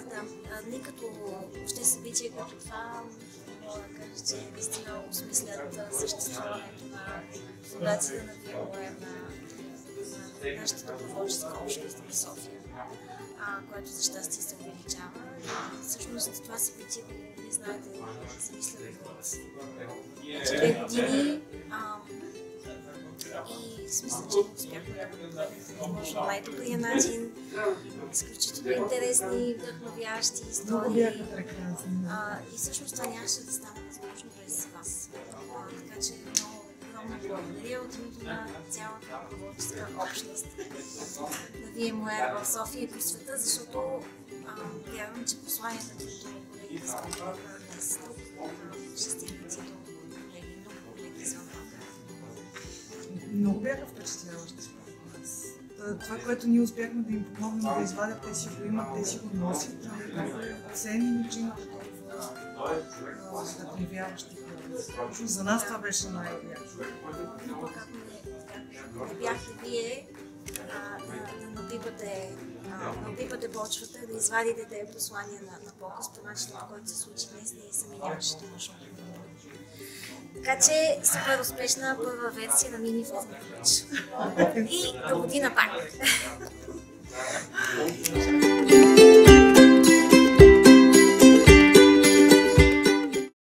да, дни като въобще събития като това, мога да кажа, че наистина осмислят съществуването на фундацията на Вирлоем, на, нашата доброволческа общност на София, а, която за щастие се увеличава. Всъщност това събитие, нали, което вие знаете, се мисля от две години а, и смисъл, че успяхме да по най-добрия начин. Изключително интересни, вдъхновящи Много истории. А, и всъщност това нямаше да стане възможно без вас. А, така че много огромно благодаря от името на цялата доброволческа общност на Вие Моер в София и по света, защото а, вярвам, че посланията, които колегите споделиха днес ще стигнат и до Много бяха впечатляващи според нас. Това, което ние успяхме да им помогнем да извадят, те си го имат, те си го носят. Ценни, че имат толкова а, вдъхновяващи хора. За нас това беше най-якото. Но пък ако не, не бяхте вие, а, да, да напипате почвата, да извадите тези послания на, на показ по начина, по който се случи днес, ние сами нямаше да можем. Така че супер успешна първа версия на мини Флозен ключ. И до година пак.